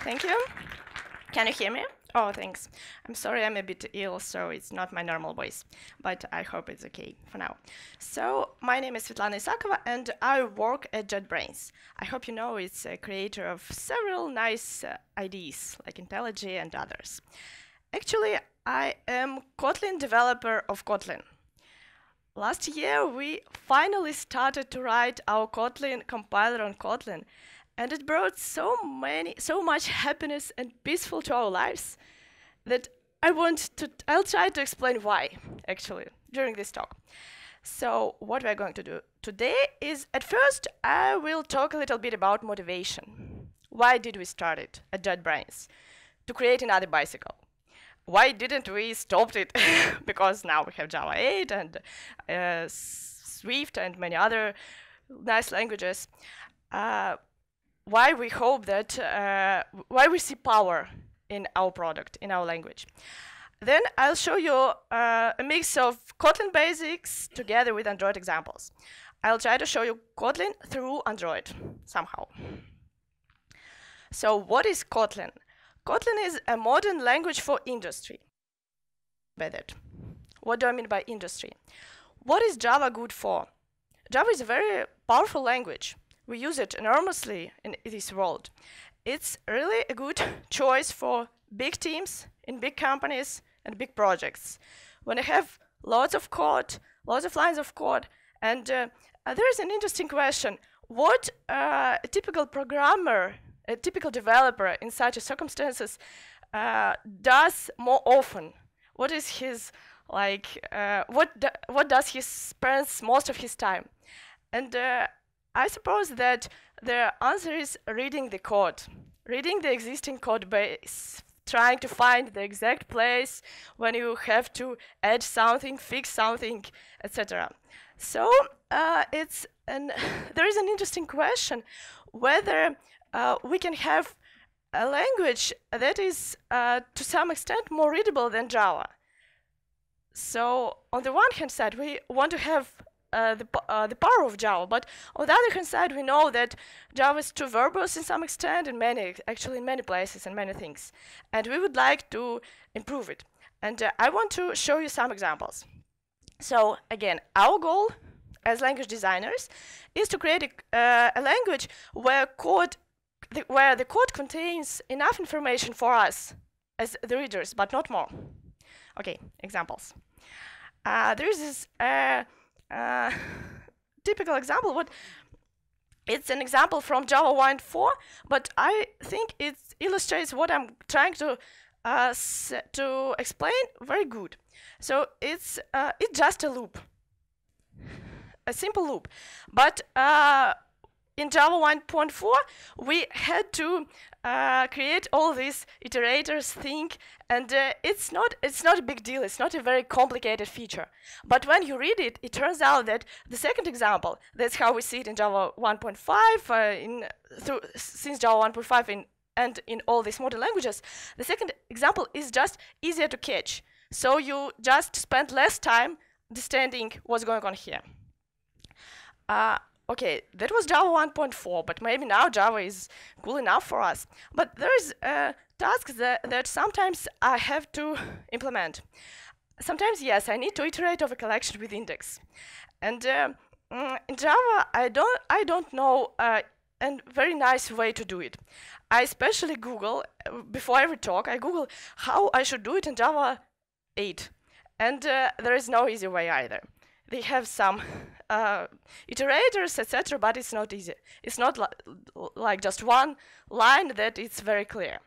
Thank you. Can you hear me? Oh, thanks. I'm sorry I'm a bit ill, so it's not my normal voice, but I hope it's okay for now. So, my name is Svetlana Isakova, and I work at JetBrains. I hope you know it's a creator of several nice uh, IDEs, like IntelliJ and others. Actually, I am Kotlin developer of Kotlin. Last year, we finally started to write our Kotlin compiler on Kotlin, and it brought so many, so much happiness and peaceful to our lives that I want to, I'll try to explain why, actually, during this talk. So what we're going to do today is, at first, I will talk a little bit about motivation. Why did we start it at JetBrains? To create another bicycle why didn't we stop it? because now we have Java 8 and uh, Swift and many other nice languages. Uh, why we hope that, uh, why we see power in our product, in our language. Then I'll show you uh, a mix of Kotlin basics together with Android examples. I'll try to show you Kotlin through Android somehow. So what is Kotlin? Kotlin is a modern language for industry. By that, what do I mean by industry? What is Java good for? Java is a very powerful language. We use it enormously in this world. It's really a good choice for big teams in big companies and big projects. When I have lots of code, lots of lines of code, and uh, uh, there is an interesting question. What uh, a typical programmer a typical developer in such circumstances uh, does more often? What is his like? Uh, what do, what does he spends most of his time? And uh, I suppose that the answer is reading the code, reading the existing code base, trying to find the exact place when you have to add something, fix something, etc. So uh, it's an there is an interesting question whether uh, we can have a language that is uh, to some extent more readable than Java. So on the one hand side, we want to have uh, the, uh, the power of Java, but on the other hand side, we know that Java is too verbose in some extent in many, actually in many places and many things. And we would like to improve it. And uh, I want to show you some examples. So again, our goal as language designers is to create a, uh, a language where code the, where the code contains enough information for us as the readers, but not more. Okay, examples. Uh, there is this uh, typical example. What it's an example from Java 1.4, but I think it illustrates what I'm trying to uh, to explain very good. So it's uh, it's just a loop, a simple loop, but uh, in Java 1.4, we had to uh, create all these iterators thing, and uh, it's not it's not a big deal. It's not a very complicated feature. But when you read it, it turns out that the second example, that's how we see it in Java 1.5, uh, in through since Java 1.5 in and in all these modern languages, the second example is just easier to catch. So you just spend less time understanding what's going on here. Uh, okay, that was Java 1.4, but maybe now Java is cool enough for us. But there's a task that, that sometimes I have to implement. Sometimes, yes, I need to iterate over collection with index. And uh, mm, in Java, I don't, I don't know uh, a very nice way to do it. I especially Google, uh, before every talk, I Google how I should do it in Java 8. And uh, there is no easy way either. They have some uh, iterators, etc., but it's not easy. It's not li like just one line that it's very clear.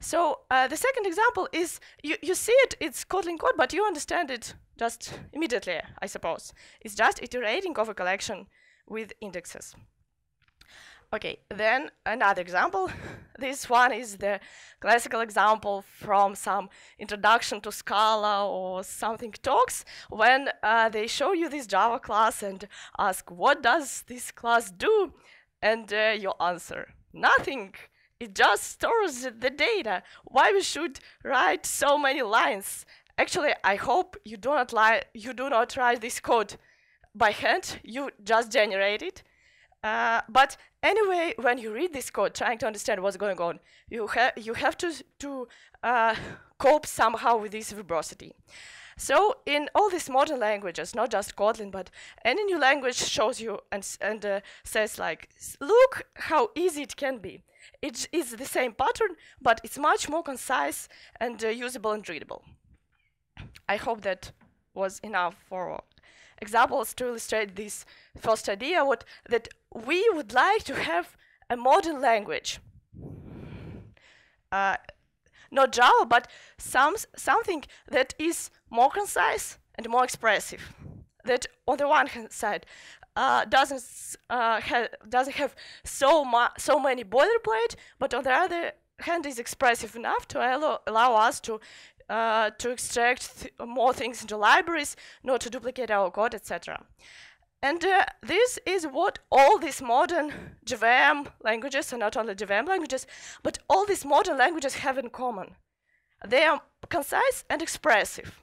So uh, the second example is you, you see it, it's Kotlin code, but you understand it just immediately, I suppose. It's just iterating of a collection with indexes. Okay, then another example. this one is the classical example from some introduction to Scala or something talks when uh, they show you this Java class and ask, what does this class do? And uh, you answer, nothing. It just stores the data. Why we should write so many lines? Actually, I hope you do not, you do not write this code by hand. You just generate it Uh, but anyway, when you read this code, trying to understand what's going on, you, you have to, to uh, cope somehow with this verbosity. So in all these modern languages, not just Kotlin, but any new language shows you and, and uh, says like, look how easy it can be. It is the same pattern, but it's much more concise and uh, usable and readable. I hope that was enough for examples to illustrate this first idea, what, that we would like to have a modern language. Uh, not Java, but some, something that is more concise and more expressive. That on the one hand side uh, doesn't uh, ha doesn't have so so many boilerplate, but on the other hand is expressive enough to allow, allow us to uh, to extract th more things into libraries, not to duplicate our code, etc. And uh, this is what all these modern JVM languages, and not only JVM languages, but all these modern languages have in common. They are concise and expressive,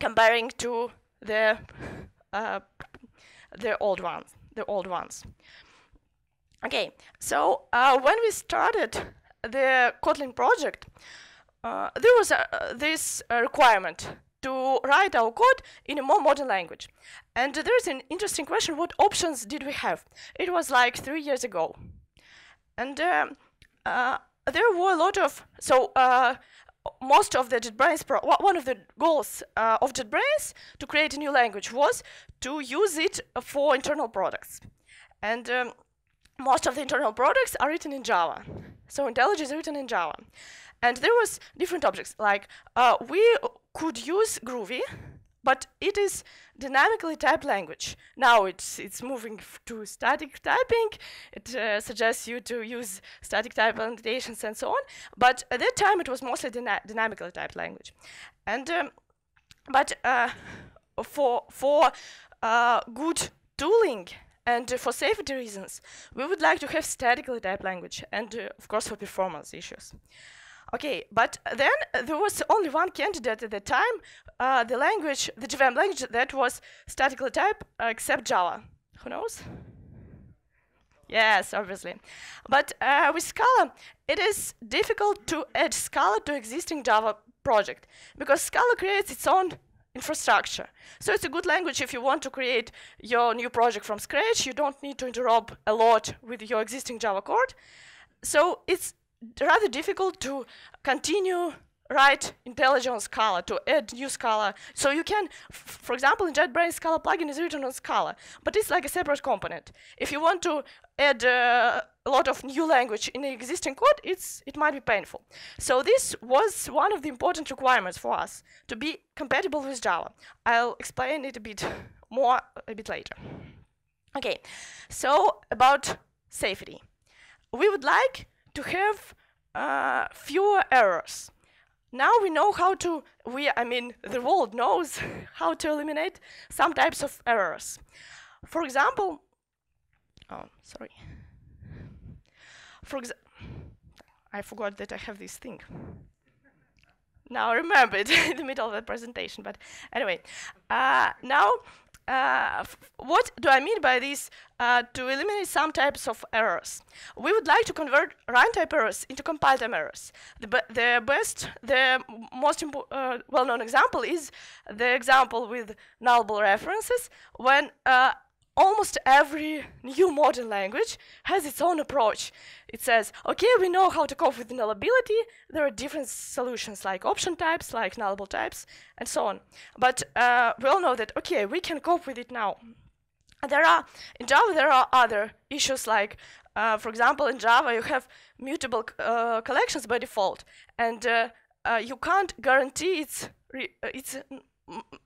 comparing to the uh, the old ones. The old ones. Okay, so uh, when we started the Kotlin project, uh, there was a, this requirement to write our code in a more modern language. And there's an interesting question, what options did we have? It was like three years ago. And um, uh, there were a lot of, so uh, most of the JetBrains, one of the goals uh, of JetBrains to create a new language was to use it for internal products. And um, most of the internal products are written in Java. So IntelliJ is written in Java. And there was different objects, like uh, we could use Groovy, but it is dynamically typed language. Now it's it's moving to static typing. It uh, suggests you to use static type annotations and so on. But at that time, it was mostly dyna dynamically typed language. And um, but uh, for for uh, good tooling and for safety reasons, we would like to have statically typed language, and uh, of course for performance issues. Okay, but then there was only one candidate at the time, uh, the language, the JVM language that was statically typed uh, except Java. Who knows? Yes, obviously. But uh, with Scala, it is difficult to add Scala to existing Java project because Scala creates its own infrastructure. So it's a good language if you want to create your new project from scratch. You don't need to interop a lot with your existing Java code. So it's rather difficult to continue write IntelliJ on Scala, to add new Scala. So you can, for example, in JetBrains Scala plugin is written on Scala, but it's like a separate component. If you want to add uh, a lot of new language in the existing code, it's, it might be painful. So this was one of the important requirements for us, to be compatible with Java. I'll explain it a bit more a bit later. Okay, so about safety. We would like to have uh, fewer errors. Now we know how to, we, I mean, the world knows how to eliminate some types of errors. For example, oh, sorry. For example, I forgot that I have this thing. Now I remember it in the middle of the presentation, but anyway, uh, now uh, what do I mean by this? Uh, to eliminate some types of errors. We would like to convert runtime errors into compile time errors. The, the best, the most uh, well-known example is the example with nullable references when uh, almost every new modern language has its own approach. It says, okay, we know how to cope with nullability. There are different solutions like option types, like nullable types, and so on. But uh, we all know that, okay, we can cope with it now. There are, in Java, there are other issues like, uh, for example, in Java, you have mutable uh, collections by default, and uh, uh, you can't guarantee its, its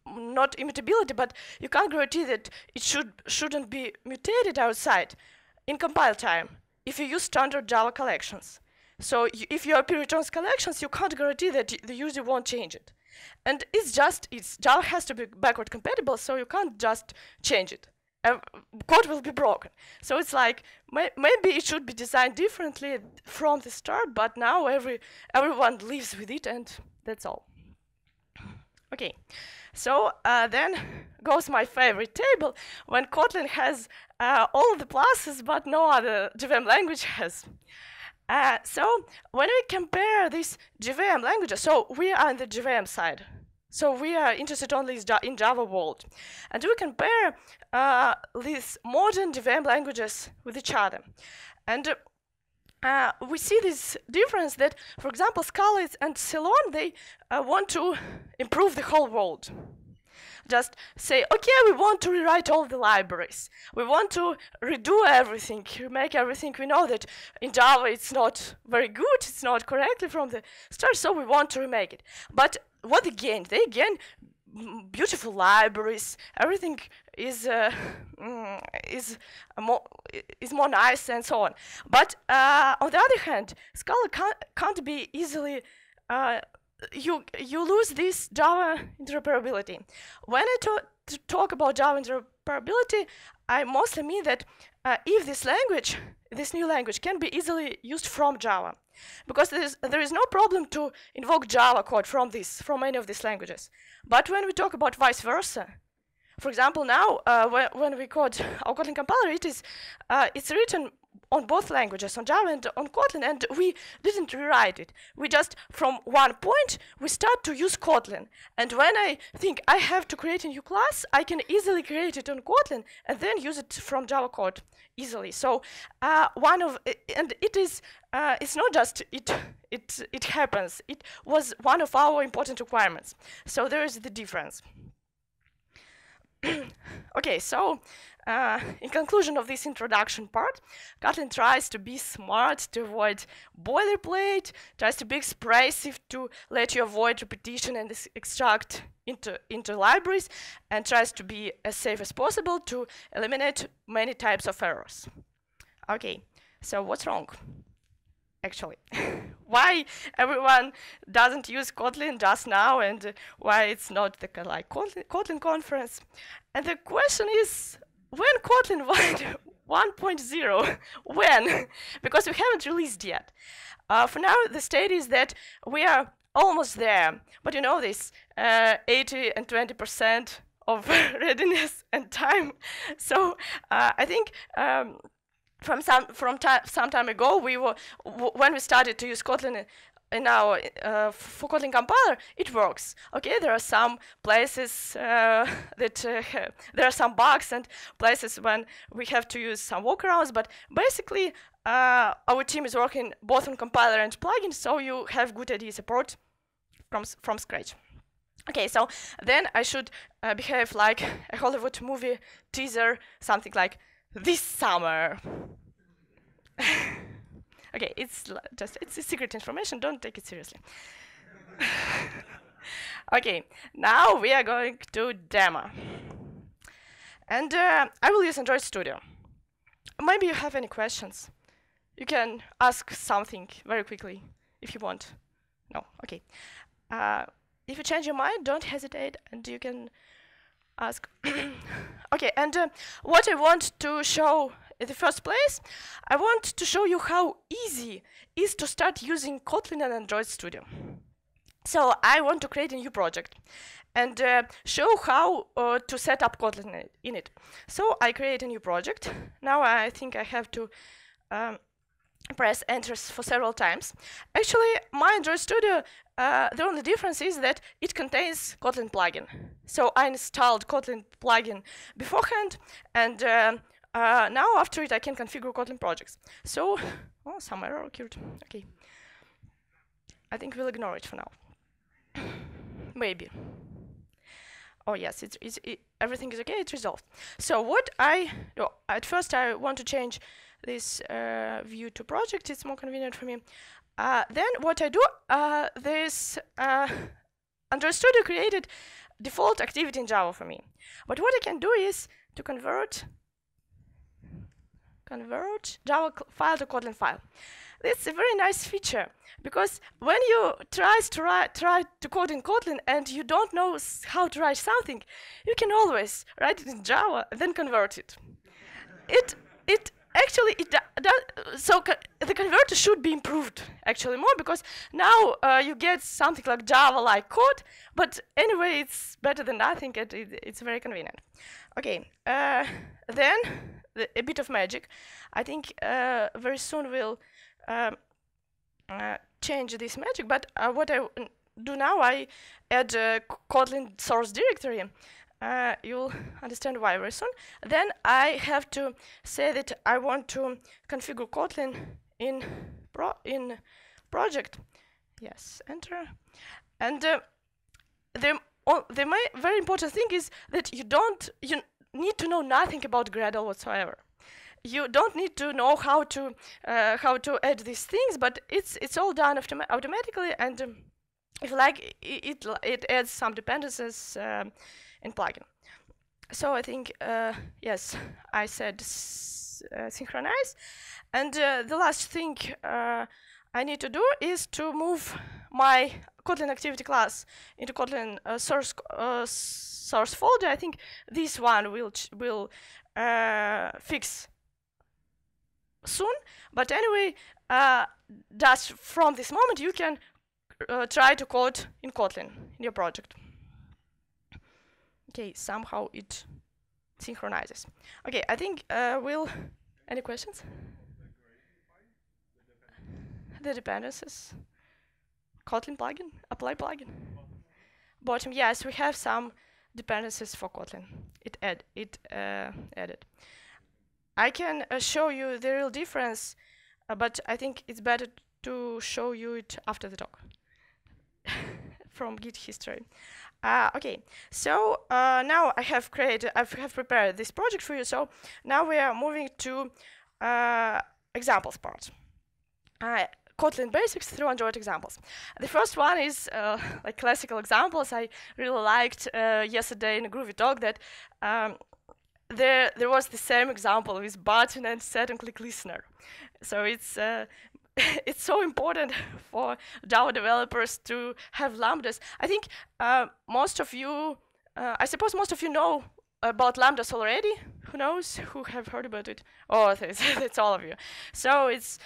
not immutability, but you can't guarantee that it should shouldn't be mutated outside in compile time if you use standard Java collections. So if you are returns collections, you can't guarantee that the user won't change it. And it's just it's Java has to be backward compatible, so you can't just change it. Uh, code will be broken. So it's like may maybe it should be designed differently from the start, but now every everyone lives with it, and that's all. Okay, so uh, then goes my favorite table when Kotlin has uh, all the pluses but no other JVM language has. Uh, so when we compare these JVM languages, so we are on the JVM side. So we are interested only in Java world. And we compare uh, these modern JVM languages with each other. And uh, we see this difference that, for example, Scala and Ceylon, they uh, want to improve the whole world. Just say, okay, we want to rewrite all the libraries. We want to redo everything, remake everything. We know that in Java it's not very good, it's not correctly from the start, so we want to remake it. But what they gain? They gain beautiful libraries. Everything is uh, mm, is more is more nice and so on. But uh, on the other hand, Scala can't, can't be easily uh, you you lose this Java interoperability. When I talk about Java interoperability, I mostly mean that uh, if this language, this new language, can be easily used from Java, because there is, there is no problem to invoke Java code from this, from any of these languages. But when we talk about vice versa, for example, now uh, when, when we code our Kotlin compiler, it is uh, it's written on both languages, on Java and on Kotlin, and we didn't rewrite it. We just, from one point, we start to use Kotlin. And when I think I have to create a new class, I can easily create it on Kotlin and then use it from Java code easily. So uh, one of, and it is, uh, it's not just it, it, it happens. It was one of our important requirements. So there is the difference. okay, so uh, in conclusion of this introduction part, Kotlin tries to be smart to avoid boilerplate, tries to be expressive to let you avoid repetition and extract into, into libraries, and tries to be as safe as possible to eliminate many types of errors. Okay, so what's wrong? Actually, why everyone doesn't use Kotlin just now, and why it's not the like Kotlin, Kotlin conference? And the question is, when Kotlin 1.0, when? because we haven't released yet. Uh, for now, the state is that we are almost there. But you know this, uh, 80 and 20% of readiness and time. So uh, I think um, from some from some time ago, we were when we started to use Kotlin in our uh, for Kotlin compiler, it works. Okay, there are some places uh, that uh, there are some bugs and places when we have to use some workarounds, but basically uh, our team is working both on compiler and plugin, so you have good IDE support from from scratch. Okay, so then I should uh, behave like a Hollywood movie teaser, something like this summer. Okay, it's just it's secret information. Don't take it seriously. okay, now we are going to demo, and uh, I will use Android Studio. Maybe you have any questions. You can ask something very quickly if you want. No, okay. Uh, if you change your mind, don't hesitate, and you can ask. okay, and uh, what I want to show in the first place, I want to show you how easy is to start using Kotlin and Android Studio. So I want to create a new project and uh, show how uh, to set up Kotlin in it. So I create a new project. Now I think I have to um, press enter for several times. Actually, my Android Studio, uh, the only difference is that it contains Kotlin plugin. So I installed Kotlin plugin beforehand, and uh, uh, now after it, I can configure Kotlin projects. So, oh, some error occurred. Okay. I think we'll ignore it for now. Maybe. Oh yes, it's, it's it, everything is okay. It's resolved. So what I at first I want to change this uh, view to project. It's more convenient for me. Uh, then what I do, uh, this uh, Android Studio created default activity in Java for me. But what I can do is to convert convert Java file to Kotlin file. It's a very nice feature because when you try to write, try to code in Kotlin and you don't know how to write something, you can always write it in Java and then convert it. It it actually, it so the converter should be improved actually more because now uh, you get something like Java-like code, but anyway, it's better than nothing. It, it it's very convenient. Okay, uh, then the, a bit of magic. I think uh, very soon we'll um, uh, change this magic. But uh, what I do now, I add a Kotlin source directory uh, you'll understand why very soon. Then I have to say that I want to configure Kotlin in pro in project. Yes, enter. And uh, the the very important thing is that you don't you need to know nothing about Gradle whatsoever. You don't need to know how to uh, how to add these things, but it's it's all done autom automatically. And um, if like, it, it, it adds some dependencies. Um, in plugin. So I think, uh, yes, I said uh, synchronize. And uh, the last thing uh, I need to do is to move my Kotlin activity class into Kotlin uh, source source folder. I think this one will will fix soon. But anyway, uh, just from this moment, you can uh, try to code in Kotlin in your project okay somehow it synchronizes. Okay I think uh, we'll any questions? The dependencies. Kotlin plugin? Apply plugin. Bottom yes we have some dependencies for Kotlin. It add it uh, added. I can uh, show you the real difference uh, but I think it's better to show you it after the talk. From git history uh, okay, so uh, now I have created, I have prepared this project for you. So now we are moving to uh, examples part. Kotlin basics through Android examples. The first one is uh, like classical examples. I really liked uh, yesterday in a Groovy talk that um, there there was the same example with button and set and click listener. So it's uh, it's so important for Java developers to have lambdas. I think uh, most of you, uh, I suppose most of you know about lambdas already. Who knows? Who have heard about it? Oh, it's all of you. So it's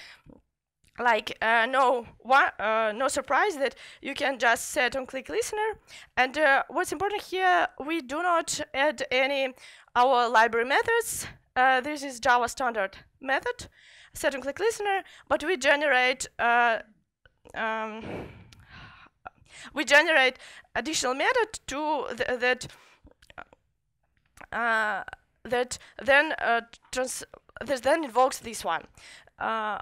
like uh, no uh, no surprise that you can just set on click listener. And uh, what's important here, we do not add any our library methods. Uh, this is Java standard method set on click listener, but we generate uh, um, we generate additional method to th that uh, that then uh, that then invokes this one. Uh,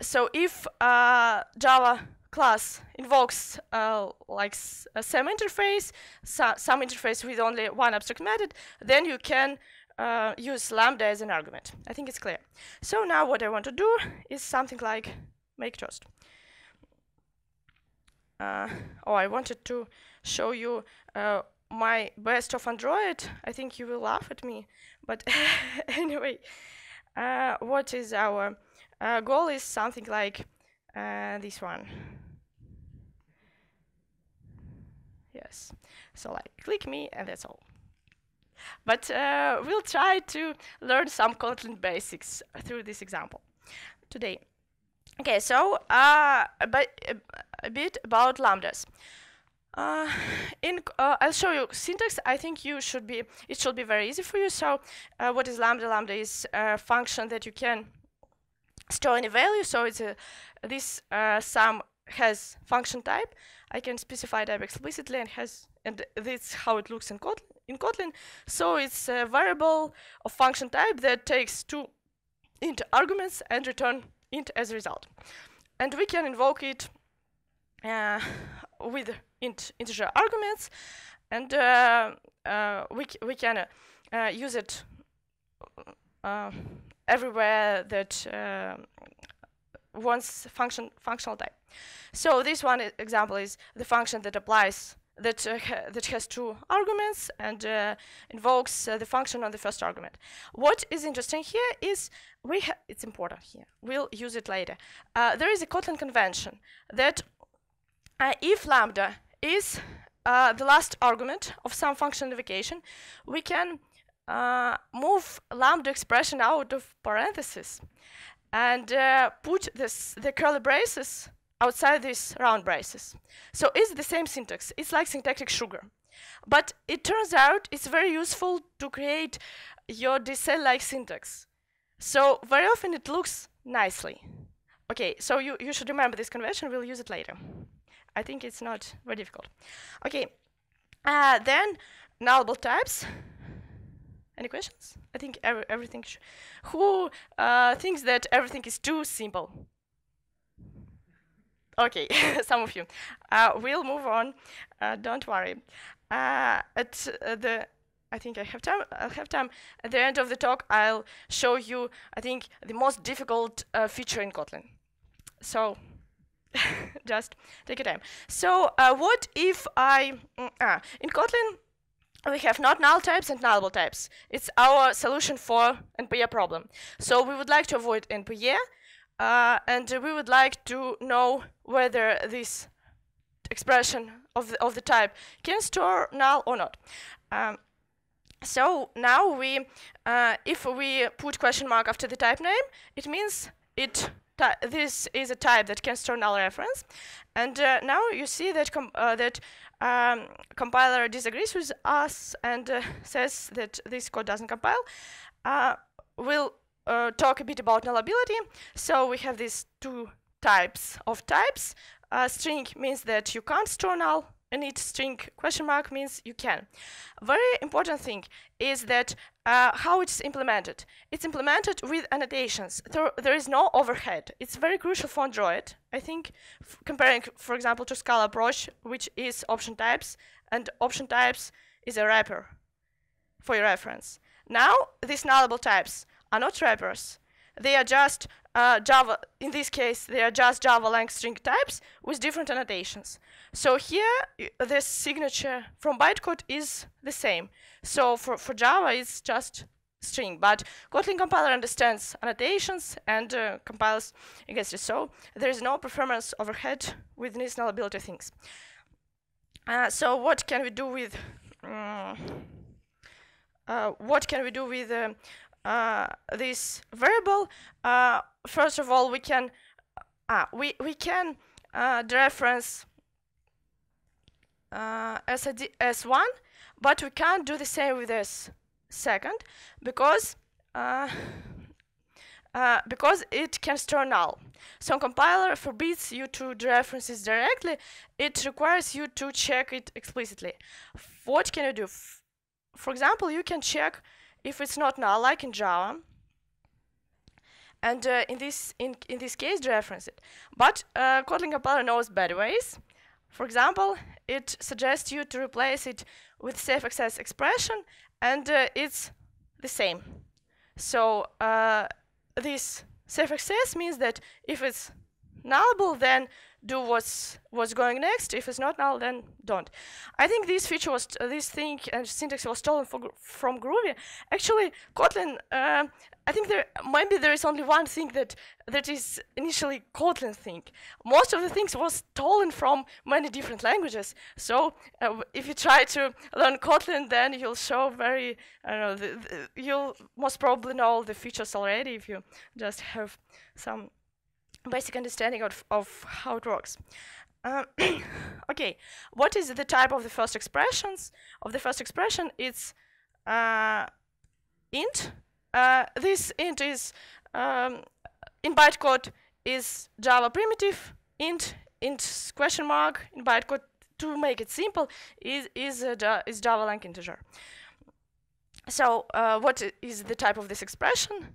so if uh, Java class invokes uh, like some interface, so some interface with only one abstract method, then you can uh, use lambda as an argument. I think it's clear. So now what I want to do is something like make toast. Uh, oh, I wanted to show you uh, my best of Android. I think you will laugh at me, but anyway, uh, what is our uh, goal is something like uh, this one. Yes, so like click me and that's all. But uh, we'll try to learn some Kotlin basics through this example today. Okay, so uh, a, a bit about lambdas. Uh, in uh, I'll show you syntax. I think you should be it should be very easy for you. So, uh, what is lambda? Lambda is a function that you can store any value. So it's a this uh, sum has function type. I can specify type explicitly and has and this how it looks in Kotlin in Kotlin. So it's a variable of function type that takes two int arguments and return int as a result. And we can invoke it uh, with int integer arguments, and uh, uh, we we can uh, use it uh, everywhere that uh, wants function functional type. So this one example is the function that applies that, uh, ha that has two arguments and uh, invokes uh, the function on the first argument. What is interesting here is we it's important here. We'll use it later. There is a Kotlin convention that if lambda is the last argument of some function invocation, we can uh, move lambda expression out of parentheses and uh, put this, the curly braces outside these round braces. So it's the same syntax. It's like syntactic sugar. But it turns out it's very useful to create your DSL-like syntax. So very often it looks nicely. Okay, so you, you should remember this convention. We'll use it later. I think it's not very difficult. Okay, uh, then nullable types. Any questions? I think every, everything. Who uh, thinks that everything is too simple? Okay, some of you. Uh, we'll move on. Uh, don't worry. At uh, the, I think I have time. I'll have time. At the end of the talk, I'll show you. I think the most difficult uh, feature in Kotlin. So, just take your time. So, uh, what if I mm, ah, in Kotlin we have not null types and nullable types. It's our solution for NPE problem. So we would like to avoid NPE, uh, and we would like to know whether this expression of the, of the type can store null or not. Um, so now we, uh, if we put question mark after the type name, it means it this is a type that can store null reference. And uh, now you see that uh, that um, compiler disagrees with us and uh, says that this code doesn't compile. Uh, we'll uh, talk a bit about nullability. So we have these two types of types. string means that you can't store null and int string question mark means you can. Very important thing is that uh, how it's implemented. It's implemented with annotations. There, there is no overhead. It's very crucial for Android. I think comparing, for example, to Scala approach, which is option types, and option types is a wrapper for your reference. Now, these nullable types are not wrappers. They are just uh, Java, in this case, they are just Java lang string types with different annotations. So here, the signature from bytecode is the same. So for, for Java, it's just string, but Kotlin compiler understands annotations and uh, compiles against it. So there is no performance overhead with these nullability things. Uh, so what can we do with um, uh, what can we do with uh, this variable? Uh, first of all, we can we we can dereference uh, as S1, but we can't do the same with S second because uh, uh, because it can store null. So compiler forbids you to dereference directly. It requires you to check it explicitly. What can you do? F for example, you can check if it's not null, like in Java. And uh, in this in in this case, dereference it. But uh, Kotlin compiler knows better ways. For example, it suggests you to replace it with safe access expression, and uh, it's the same. So uh, this safe access means that if it's nullable, then do what's what's going next. If it's not null, then don't. I think this feature was uh, this thing and syntax was stolen from Groovy. Actually, Kotlin. Uh, I think there maybe there is only one thing that that is initially Kotlin thing. Most of the things was stolen from many different languages. So uh, if you try to learn Kotlin, then you'll show very I don't know. The, the, you'll most probably know all the features already if you just have some basic understanding of, of how it works. Um, okay, what is the type of the first expressions? Of the first expression, it's uh, int. Uh, this int is um, in bytecode is Java primitive. Int int question mark in bytecode to make it simple is is is Java lang integer. So uh, what is the type of this expression?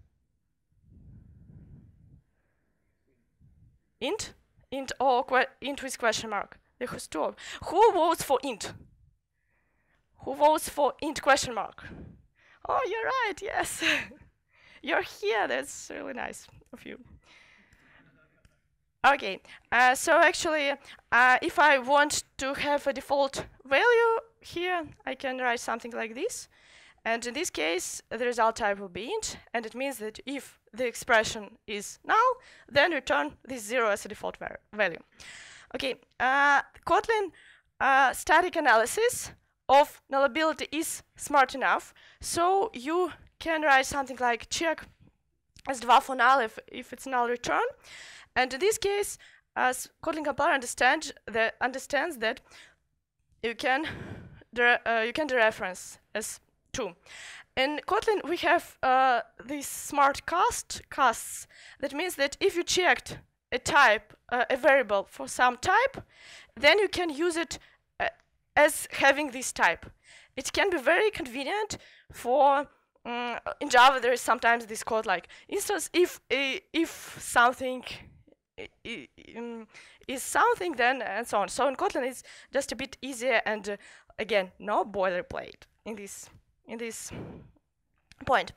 Int, int or int with question mark. There's two. Who votes for int? Who votes for int question mark? Oh, you're right. Yes, you're here. That's really nice of you. Okay, uh, so actually, uh, if I want to have a default value here, I can write something like this. And in this case, the result type will be int, and it means that if the expression is null, then return this zero as a default value. Okay, uh, Kotlin uh, static analysis of nullability is smart enough, so you can write something like check as dwa for null if, if it's null return. And in this case, as Kotlin compiler understand that understands that you can uh, you can dereference as two. In Kotlin, we have uh, these smart cast casts. That means that if you checked a type, uh, a variable for some type, then you can use it uh, as having this type. It can be very convenient for um, in Java. There is sometimes this code like instance if if something um, is something then and so on. So in Kotlin, it's just a bit easier and uh, again no boilerplate in this in this point.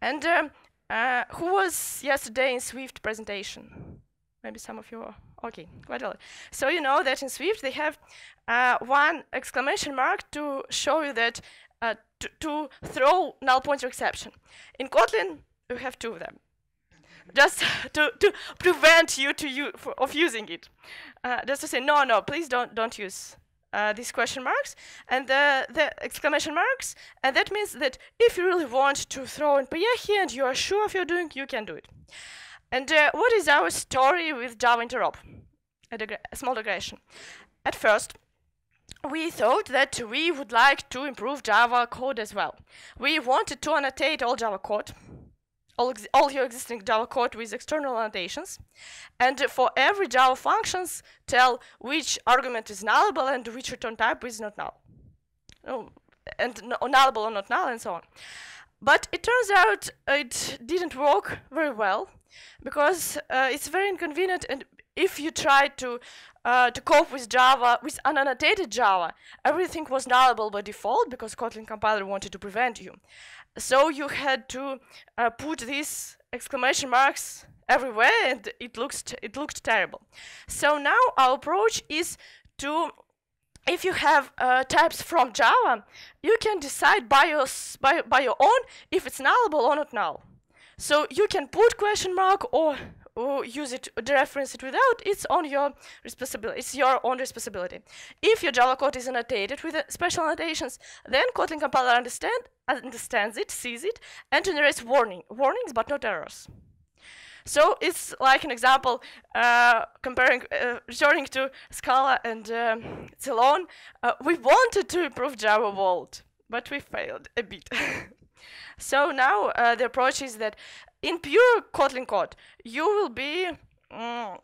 And um, uh, who was yesterday in Swift presentation? Maybe some of you are. Okay, quite a lot. So you know that in Swift they have uh, one exclamation mark to show you that uh, to, to throw null pointer exception. In Kotlin, you have two of them just to, to prevent you to u of using it. Uh, just to say, no, no, please don't don't use uh, these question marks and the, the exclamation marks. And that means that if you really want to throw in here and you are sure of you're doing, you can do it. And uh, what is our story with Java interop? A, a small digression. At first, we thought that we would like to improve Java code as well. We wanted to annotate all Java code all, all your existing Java code with external annotations. And for every Java functions, tell which argument is nullable and which return type is not null. Oh, and nullable or not null and so on. But it turns out it didn't work very well because uh, it's very inconvenient and if you try to uh, to cope with Java, with unannotated Java, everything was nullable by default because Kotlin compiler wanted to prevent you. So you had to uh, put these exclamation marks everywhere and it looks it looked terrible. So now our approach is to if you have uh, types from Java, you can decide by your, by, by your own if it's nullable or not null. So you can put question mark or use it, reference it without, it's on your responsibility. It's your own responsibility. If your Java code is annotated with special annotations, then Kotlin compiler understand, understands it, sees it, and generates warning, warnings, but not errors. So it's like an example uh, comparing, uh, returning to Scala and um, Ceylon. Uh, we wanted to improve Java Vault, but we failed a bit. so now uh, the approach is that in pure Kotlin code, you will be mm,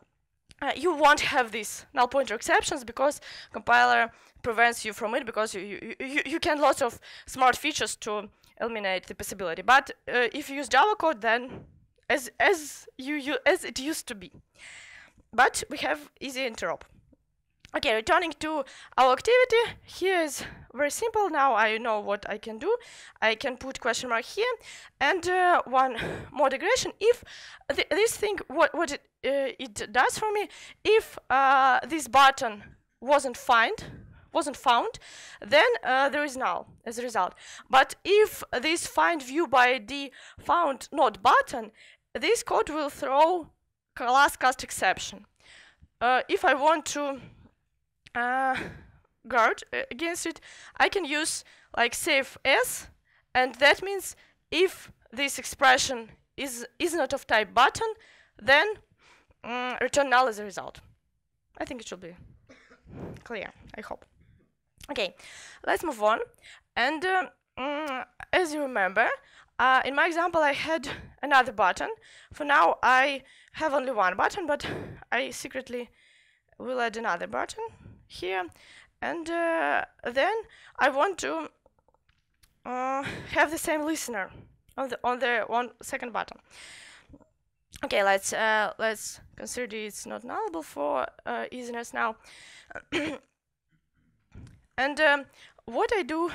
uh, you won't have these null pointer exceptions because compiler prevents you from it because you, you, you, you can lots of smart features to eliminate the possibility. But uh, if you use Java code, then as as you, you as it used to be. But we have easy interop. Okay, returning to our activity, here is very simple. Now I know what I can do. I can put question mark here, and uh, one more digression. If th this thing, what what it uh, it does for me, if uh, this button wasn't found, wasn't found, then uh, there is null as a result. But if this find view by ID found not button, this code will throw class cast exception. Uh, if I want to uh, guard uh, against it, I can use like save as, and that means if this expression is is not of type button, then um, return null as a result. I think it should be clear. I hope. Okay, let's move on. And uh, mm, as you remember, uh, in my example, I had another button. For now, I have only one button, but I secretly will add another button here. And uh, then I want to uh, have the same listener on the on the one second button. Okay let's uh, let's consider it's not nullable for uh, easiness now. And um, what I do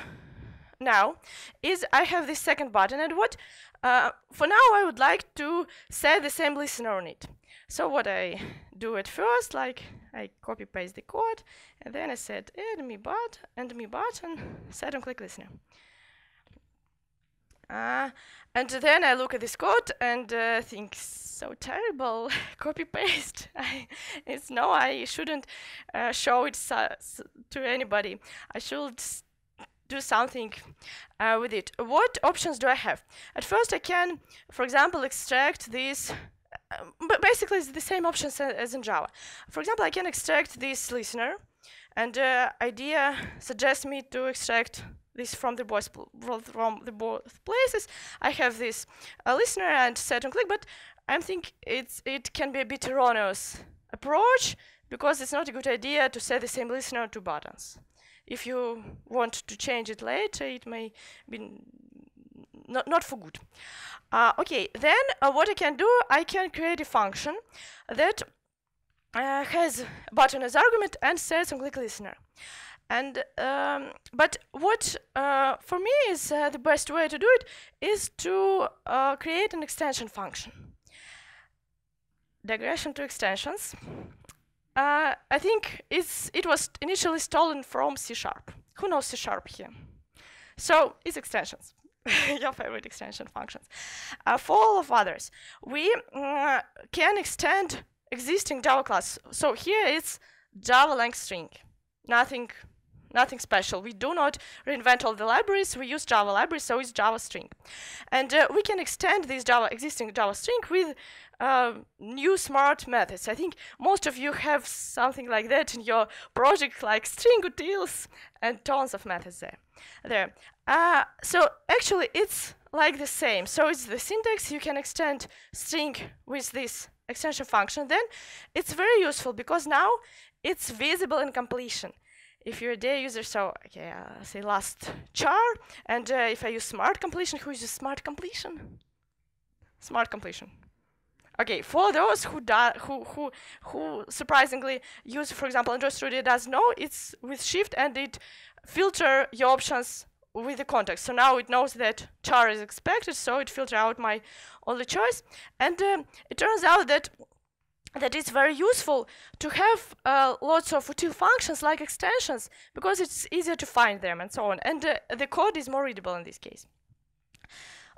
now is I have this second button and what uh, for now I would like to set the same listener on it. So what I do at first like I copy paste the code and then I said add me bot and me button set on click listener. Uh, and then I look at this code and uh, think so terrible copy paste. it's no, I shouldn't uh, show it to anybody. I should do something uh, with it. What options do I have? At first, I can, for example, extract this. Um, but basically, it's the same options as in Java. For example, I can extract this listener, and uh, IDEA suggests me to extract this from the both from the both places. I have this uh, listener and set on click, but I think it's it can be a bit erroneous approach because it's not a good idea to set the same listener to buttons. If you want to change it later, it may be not, not for good. Uh, okay, then uh, what I can do, I can create a function that uh, has button as argument and sets on click listener. And um, but what uh, for me is uh, the best way to do it is to uh, create an extension function. Digression to extensions. I think it's it was initially stolen from C sharp. Who knows C sharp here? So it's extensions. your favorite extension functions. Uh, for all of others, we uh, can extend existing Java class. So here it's Java lang string. Nothing nothing special. We do not reinvent all the libraries. We use Java libraries, so it's Java string. And uh, we can extend this Java existing Java string with uh, new smart methods. I think most of you have something like that in your project, like string utils and tons of methods there. There. Uh, so actually, it's like the same. So it's the syntax. You can extend string with this extension function. Then it's very useful because now it's visible in completion if you're IDEA user, so okay, uh, say last char, and uh, if I use smart completion, who uses smart completion? Smart completion. Okay, for those who who who who surprisingly use, for example, Android Studio does know it's with Shift and it filter your options with the context. So now it knows that char is expected, so it filter out my only choice. And um, it turns out that that it's very useful to have uh, lots of util functions like extensions because it's easier to find them and so on. And uh, the code is more readable in this case.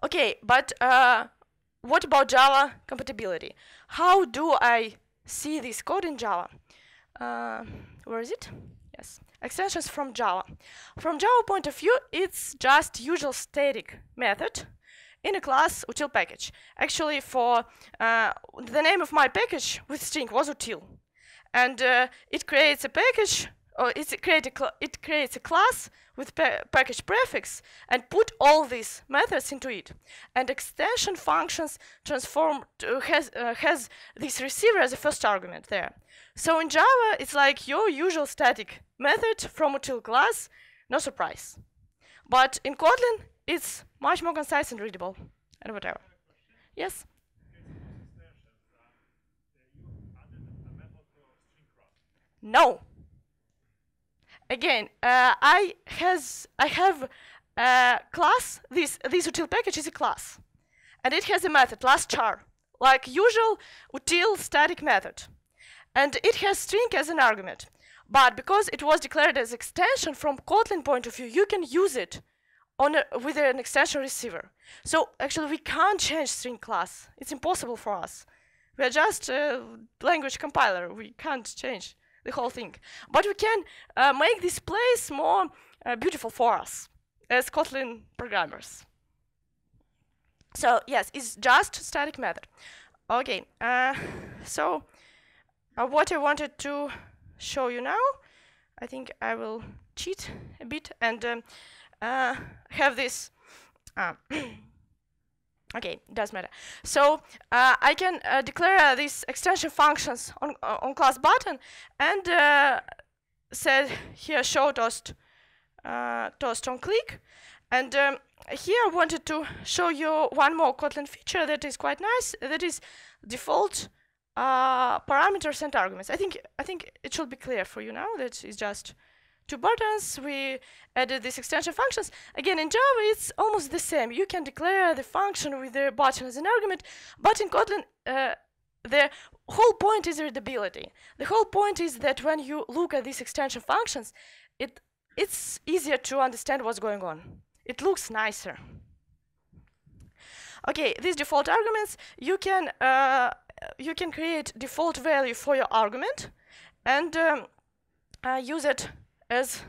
Okay, but uh, what about Java compatibility? How do I see this code in Java? Uh, where is it? Yes, extensions from Java. From Java point of view, it's just usual static method in a class util package. Actually, for uh, the name of my package with string was util, and uh, it creates a package, or it creates a it creates a class with pa package prefix and put all these methods into it. And extension functions transform to, has uh, has this receiver as a first argument there. So in Java, it's like your usual static method from util class, no surprise. But in Kotlin, it's much more concise and readable and whatever. Yes? No. Again, uh, I has I have a class. This this util package is a class, and it has a method last char, like usual util static method, and it has string as an argument. But because it was declared as extension from Kotlin point of view, you can use it on a, with an extension receiver. So actually we can't change string class. It's impossible for us. We are just a language compiler. We can't change the whole thing. But we can uh, make this place more uh, beautiful for us as Kotlin programmers. So yes, it's just static method. Okay, uh, so uh, what I wanted to show you now, I think I will cheat a bit and um, uh, have this. Uh, okay, it doesn't matter. So uh, I can uh, declare these extension functions on uh, on class button and uh, say here show toast toast on click. And um, here I wanted to show you one more Kotlin feature that is quite nice. That is default parameters and arguments. I think I think it should be clear for you now that it's just two buttons, we added these extension functions. Again, in Java, it's almost the same. You can declare the function with the button as an argument, but in Kotlin, uh, the whole point is readability. The whole point is that when you look at these extension functions, it it's easier to understand what's going on. It looks nicer. Okay, these default arguments, you can uh, you can create default value for your argument and um, uh, use it as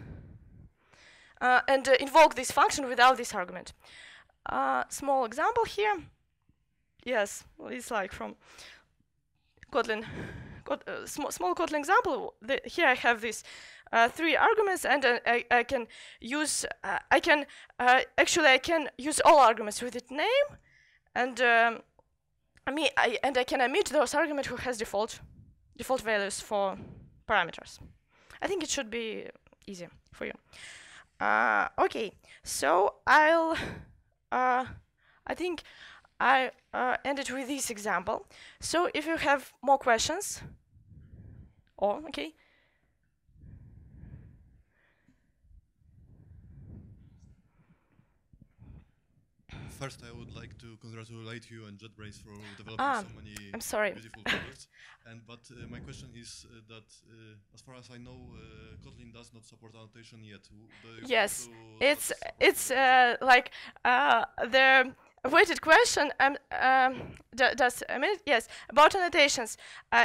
uh, and uh, invoke this function without this argument. Uh, small example here. Yes, it's like from Kotlin, uh, sm small Kotlin example. The, here I have these uh, three arguments, and uh, I, I, can use. Uh, I can actually I can use all arguments with its name, and um, I mean, I, and I can emit those arguments who has default default values for parameters. I think it should be easy for you. Uh, okay, so I'll, uh, I think I uh, ended with this example. So if you have more questions, or, okay, first, I would like to congratulate you and JetBrains for developing ah, so many I'm sorry. beautiful products. and but uh, my question is uh, that, uh, as far as I know, uh, Kotlin does not support annotation yet. yes, it's it's uh, like uh, the weighted question. Um, um, does I mean yes about annotations?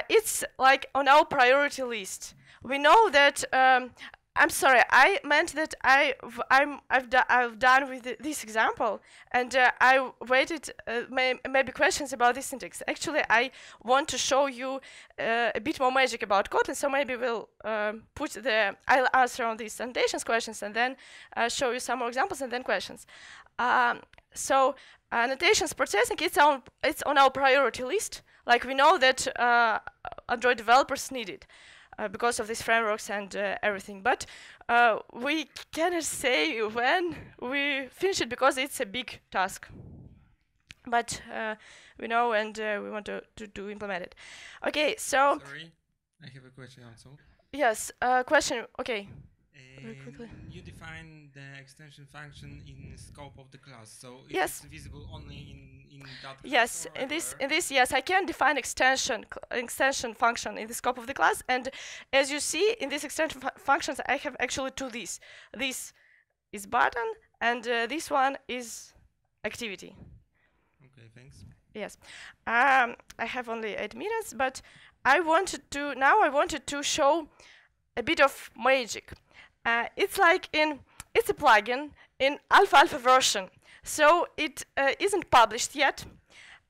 it's like on our priority list. We know that um, I'm sorry. I meant that I I'm I've done I've done with this example, and uh, I waited uh, may maybe questions about this syntax. Actually, I want to show you uh, a bit more magic about Kotlin. So maybe we'll um, put the I'll answer on these annotations questions and then uh, show you some more examples and then questions. Um, so annotations processing it's on it's on our priority list. Like we know that uh, Android developers need it because of these frameworks and uh, everything. But uh, we cannot say when we finish it because it's a big task. But uh, we know and uh, we want to, to, to, implement it. Okay, so. Sorry, I have a question also. Yes, question. Okay. Very quickly. You define the extension function in scope of the class, so yes. it's visible only in, in that Yes, in this in this yes, I can define extension extension function in the scope of the class, and as you see in this extension fu functions, I have actually two these. This is button, and uh, this one is activity. Okay, thanks. Yes, um, I have only eight minutes, but I wanted to now I wanted to show a bit of magic. Uh, it's like in it's a plugin in alpha alpha version, so it uh, not published yet.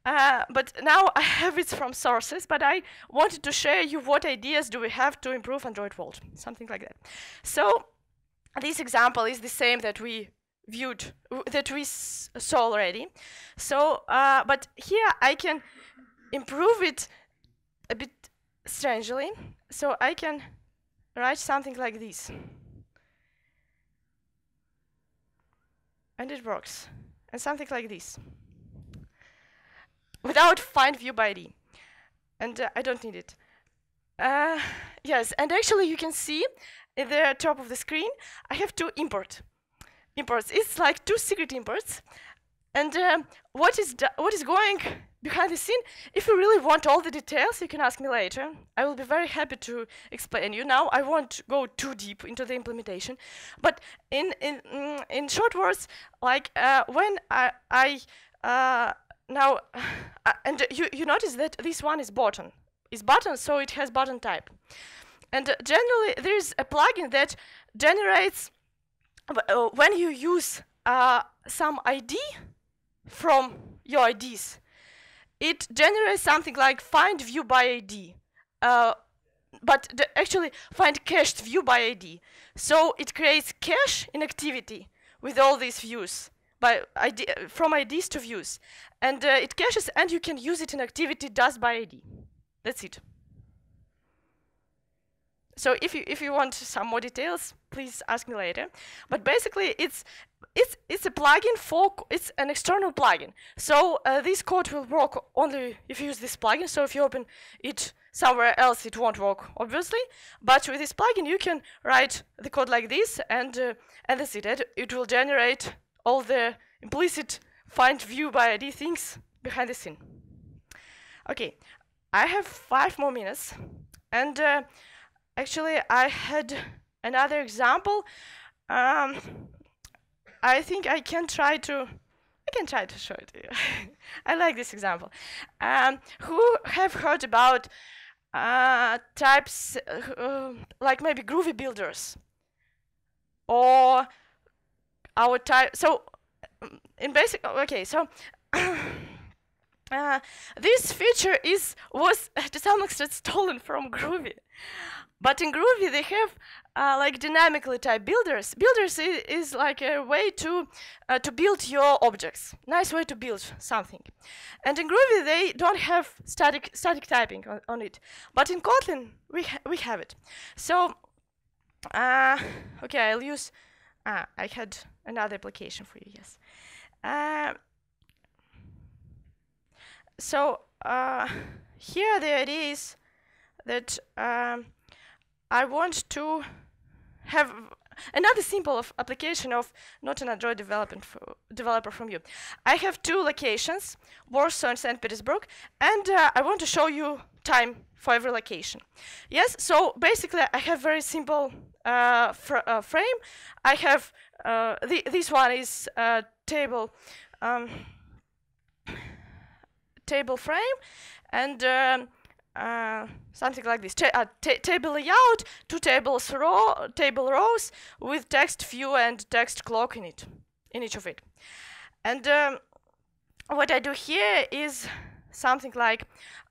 Uh, but now I have it from sources, but I wanted to share you what ideas do we have to improve Android World, something like that. So this example is the same that we viewed, that we saw already. So, uh, but here I can improve it a bit strangely. So I can write something like this. And it works. And something like this. Without find view by ID. And uh, I don't need it. Uh, yes, and actually you can see in the top of the screen, I have two import imports. It's like two secret imports. And uh, what is what is going behind the scene. If you really want all the details, you can ask me later. I will be very happy to explain you. Now, I won't go too deep into the implementation, but in in mm, in short words, like uh, when I I uh, now uh, and you you notice that this one is button is button, so it has button type, and generally there is a plugin that generates uh, when you use uh, some ID from your IDs it generates something like find view by ID. Uh, but actually find cached view by ID. So it creates cache in activity with all these views by ID, from IDs to views. And uh, it caches and you can use it in activity just by ID. That's it. So if you if you want some more details, please ask me later. But basically, it's it's it's a plugin for it's an external plugin. So uh, this code will work only if you use this plugin. So if you open it somewhere else, it won't work, obviously. But with this plugin, you can write the code like this, and uh, and that's it. It will generate all the implicit find view by ID things behind the scene. Okay, I have five more minutes, and. Uh, Actually, I had another example. Um, I think I can try to I can try to show it you. I like this example. Um, who have heard about uh, types uh, like maybe Groovy builders or our type. So um, in basic, okay, so. Uh, this feature is was to some extent stolen from Groovy, but in Groovy they have uh, like dynamically type builders. Builders is, is like a way to uh, to build your objects. Nice way to build something. And in Groovy they don't have static static typing on, on it, but in Kotlin we ha we have it. So uh, okay, I'll use. Ah, I had another application for you. Yes. Uh, so uh, here the idea is that um, I want to have another simple of application of not an Android development developer from you. I have two locations, Warsaw and St. Petersburg, and uh, I want to show you time for every location. Yes, so basically I have very simple uh, fr uh, frame. I have uh, th this one is a table. Um, table frame and um, uh, something like this. Ta uh, table layout, two tables row, table rows with text view and text clock in it, in each of it. And um, what I do here is something like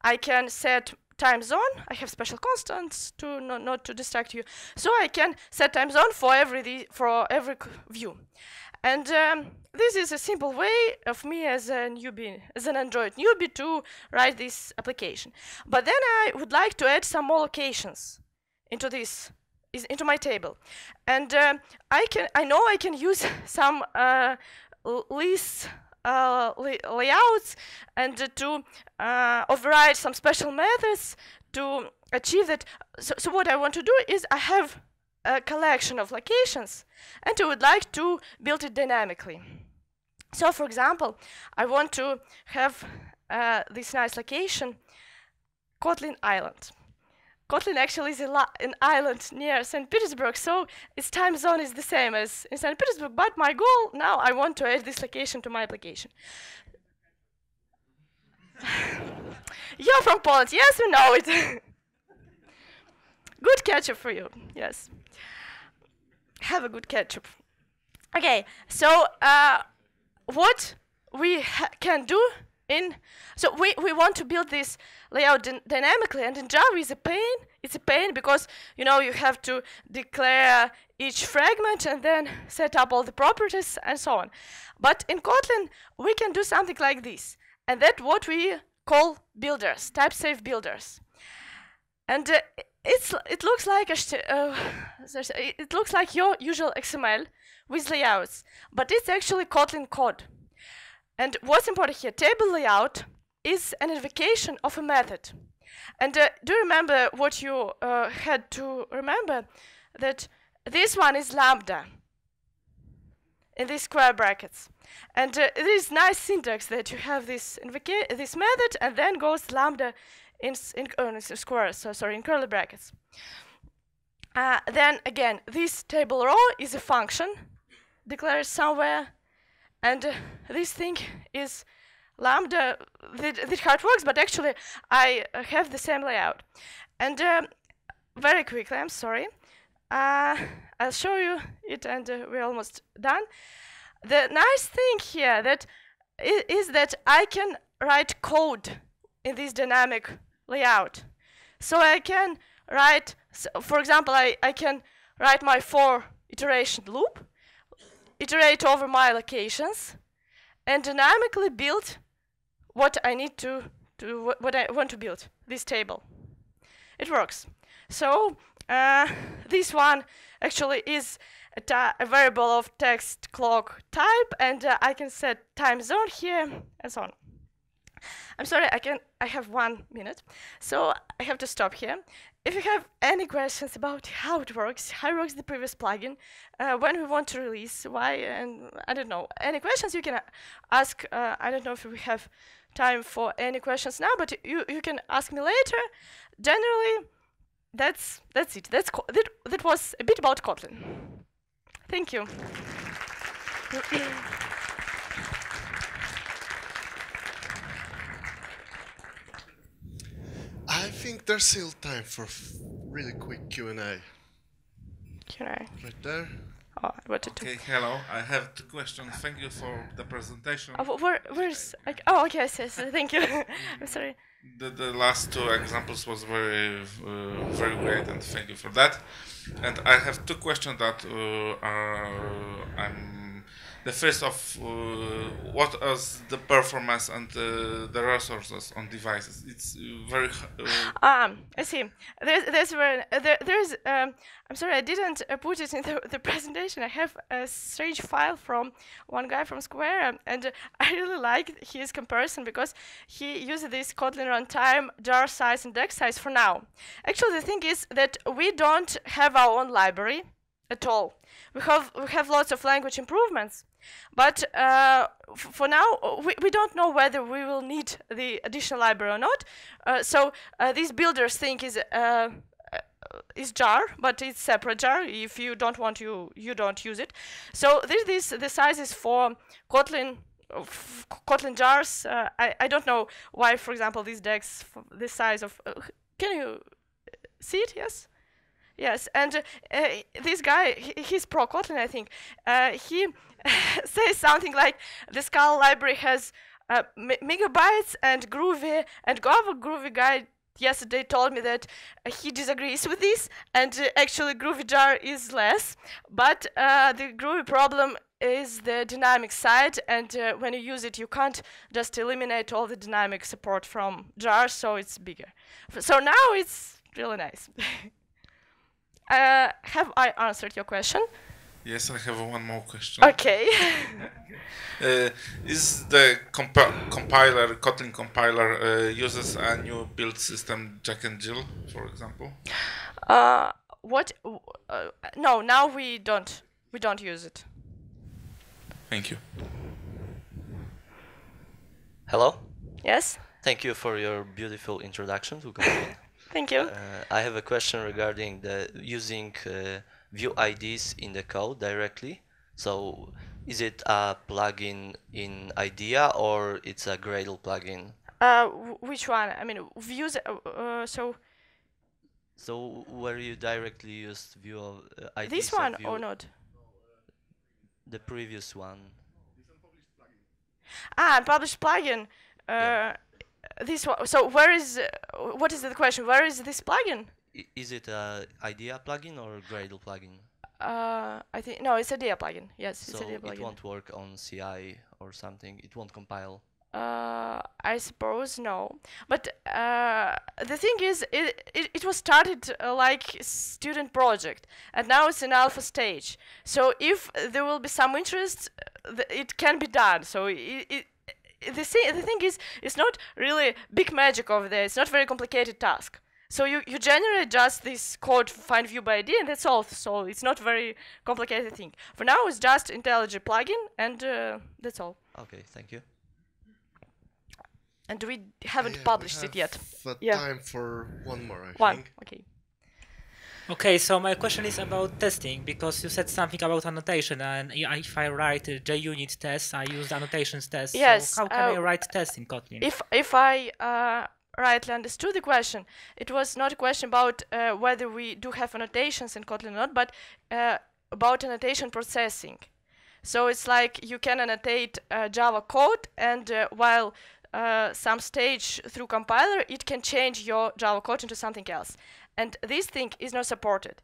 I can set time zone. I have special constants to no, not to distract you. So I can set time zone for every for every view. And um, this is a simple way of me as a newbie, as an Android newbie to write this application. But then I would like to add some more locations into this, is into my table. And uh, I can, I know I can use some uh, lists uh, layouts and uh, to uh, override some special methods to achieve that. So, so what I want to do is I have a collection of locations and I would like to build it dynamically. So for example, I want to have uh, this nice location, Kotlin Island. Kotlin actually is an island near St. Petersburg, so its time zone is the same as in St. Petersburg, but my goal now, I want to add this location to my application. You're from Poland, yes, we know it. good ketchup for you, yes have a good ketchup. Okay, so uh, what we can do in so we, we want to build this layout dynamically and in Java is a pain it's a pain because you know you have to declare each fragment and then set up all the properties and so on but in Kotlin we can do something like this and that what we call builders type safe builders and uh, it's it looks like a uh, it looks like your usual XML with layouts, but it's actually Kotlin code. And what's important here, table layout is an invocation of a method. And uh, do you remember what you uh, had to remember? That this one is lambda in these square brackets. And uh, this nice syntax that you have this this method and then goes lambda in, in, oh, squares, so sorry, in curly brackets. Uh, then again, this table row is a function declared somewhere, and uh, this thing is lambda. This how it works, but actually I have the same layout. And um, very quickly, I'm sorry, uh, I'll show you it, and uh, we're almost done. The nice thing here that is that I can write code in this dynamic layout. So I can write, so for example, I, I can write my for iteration loop, iterate over my locations, and dynamically build what I need to, to what, what I want to build, this table. It works. So uh, this one actually is a, a, variable of text clock type, and uh, I can set time zone here, and so on. I'm sorry, I can I have one minute, so I have to stop here. If you have any questions about how it works, how it works the previous plugin, uh, when we want to release, why, and I don't know, any questions you can ask. Uh, I don't know if we have time for any questions now, but you you can ask me later. Generally, that's that's it. That's that that was a bit about Kotlin. Thank you. I think there's still time for really quick Q&A. Q&A. Right there. Oh, I wanted to. Okay, hello. I have two questions. Thank you for the presentation. Oh, where, where's? Like, oh, okay, yes, yes. Thank you. I'm sorry. The, the last two examples was very uh, very great, and thank you for that. And I have two questions that uh, are I'm. The first of uh, what is the performance and uh, the resources on devices? It's very uh, Um, I see. There's, there's where there, there's. Um, I'm sorry, I didn't uh, put it in the, the presentation. I have a strange file from one guy from Square, um, and I really like his comparison because he uses this Kotlin runtime, jar size, and dex size for now. Actually, the thing is that we don't have our own library at all. We have we have lots of language improvements, but uh, for now we, we don't know whether we will need the additional library or not. Uh, so uh, this builders think is uh, uh, is jar, but it's separate jar. If you don't want you you don't use it. So this this the size is for Kotlin. Kotlin jars. Uh, I I don't know why, for example, these dex this size of. Can you see it? Yes. Yes, and uh, uh, this guy, he, he's pro Kotlin, I think. Uh, he says something like the Scala library has uh, me- megabytes and Groovy, and Groovy guy yesterday told me that he disagrees with this, and uh, actually Groovy jar is less, but uh, the Groovy problem is the dynamic side, and uh, when you use it, you can't just eliminate all the dynamic support from jar, so it's bigger. F- So now it's really nice. Uh, have I answered your question? yes. I have one more question. Okay. Uh, is the compi- compiler, Kotlin compiler, uh, uses a new build system, Jack and Jill, for example? uh, what? Uh, no, now we don't. We don't use it. Thank you. Hello. Yes. Thank you for your beautiful introduction to Kotlin. Thank you. uh, I have a question regarding the using uh, view IDs in the code directly. So, is it a plugin in IDEA or it's a Gradle plugin? Uh, which one? I mean, views. Uh, uh, so So, where you directly used view of uh, IDs this one or not? The previous one. Ah, published plugin. Uh, Yeah. This one. So where is? Uh, what is the question? Where is this plugin? I- Is it a IDEA plugin or Gradle plugin? Uh, I think no, it's IDEA plugin. Yes, it's so IDEA it won't work on CI or something. It won't compile. Uh, I suppose no. But uh, the thing is, it, it, it was started uh, like student project, and now it's in alpha stage. So if there will be some interest, uh, th- it can be done. So it, it, the thing the thing is, it's not really big magic over there. It's not very complicated task. So you, you generate just this code find view by ID and that's all. So it's not very complicated thing. For now, it's just IntelliJ plugin and uh, that's all. Okay, thank you. And we haven't Yeah, we published it yet. have, Yeah. time for one more, I One. think. Okay. Okay, so my question is about testing because you said something about annotation, and if I write a JUnit test, I use annotations test. Yes, So how can I uh, write tests in Kotlin? If if I uh, rightly understood the question, it was not a question about uh, whether we do have annotations in Kotlin or not, but uh, about annotation processing. So it's like you can annotate uh, Java code, and uh, while uh, some stage through compiler, it can change your Java code into something else. And this thing is not supported.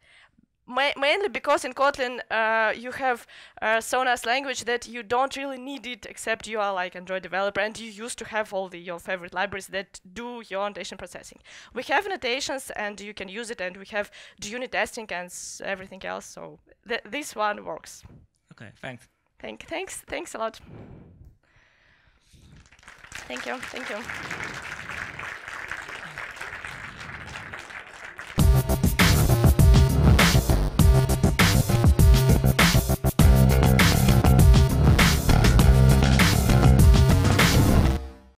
Ma- mainly because in Kotlin uh, you have uh, so nice language that you don't really need it except you are like Android developer and you used to have all the your favorite libraries that do your annotation processing. We have annotations and you can use it and we have unit testing and s- everything else. So th- this one works. okay, thanks. Thank, thanks, thanks a lot. Thank you, thank you.